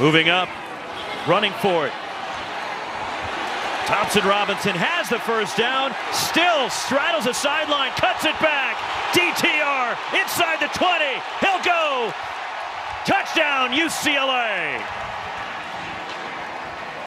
Moving up, running for it. Thompson Robinson has the first down, still straddles the sideline, cuts it back. DTR inside the 20. He'll go. Touchdown, UCLA.